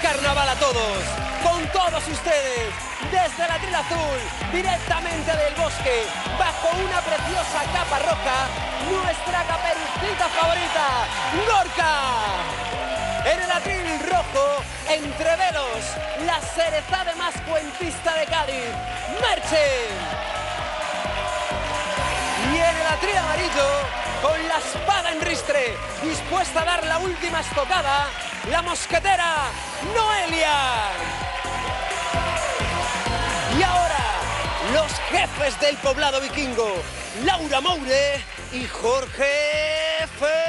carnaval a todos. Con todos ustedes, desde la tril azul, directamente del bosque, bajo una preciosa capa roja, nuestra caperucita favorita, Gorka. En el atril rojo, entre velos, la cerezada más cuentista de Cádiz, Merche. Y en el atril amarillo, con la espada dispuesta a dar la última estocada, la mosquetera Noelia. Y ahora, los jefes del poblado vikingo, Laura Moure y Jorge.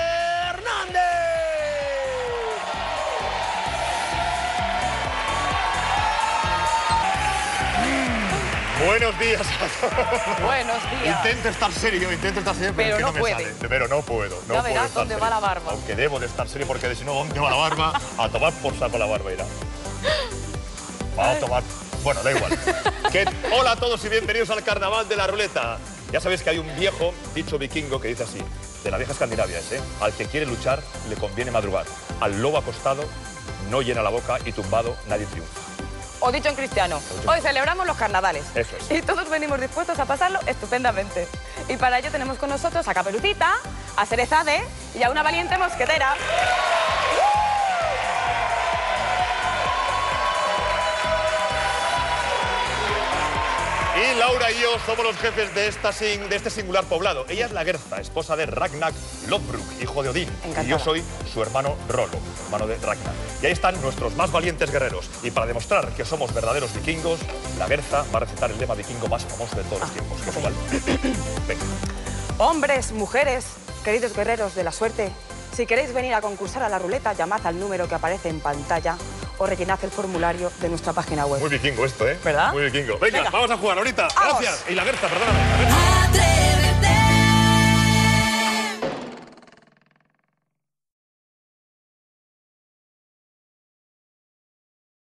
Buenos días a todos. Buenos días. Intento estar serio, intento estar serio, pero, Pero es que no no, me puede. sale. Pero no puedo. No Ya puedo verás estar dónde serio. va la barba. Aunque debo de estar serio porque si no, ¿dónde va la barba? A tomar por saco la barba irá. Va a tomar... Bueno, da igual. Que- Hola a todos y bienvenidos al Carnaval de la Ruleta. Ya sabéis que hay un viejo dicho vikingo que dice así, de la vieja Escandinavia ese, ¿eh? al que quiere luchar le conviene madrugar. Al lobo acostado no llena la boca y tumbado nadie triunfa. O dicho en cristiano, hoy celebramos los carnavales. Eso es. Y todos venimos dispuestos a pasarlo estupendamente. Y para ello tenemos con nosotros a Caperucita, a Cerezade y a una valiente mosquetera. Laura y yo somos los jefes de, esta sin- de este singular poblado. Ella es la Gerza, esposa de Ragnar Lodbrok, hijo de Odín. Encantada. Y yo soy su hermano Rolo, hermano de Ragnar. Y ahí están nuestros más valientes guerreros. Y para demostrar que somos verdaderos vikingos, la Gerza va a recitar el lema vikingo más famoso de todos los tiempos. ¿Qué os vale? Venga. Hombres, mujeres, queridos guerreros de la suerte, si queréis venir a concursar a la ruleta, llamad al número que aparece en pantalla o rellenad el formulario de nuestra página web. Muy vikingo esto, ¿eh? ¿Verdad? Muy vikingo. Venga, Venga. vamos a jugar ahorita. Vamos. Gracias. Y la Gerza, perdóname. La.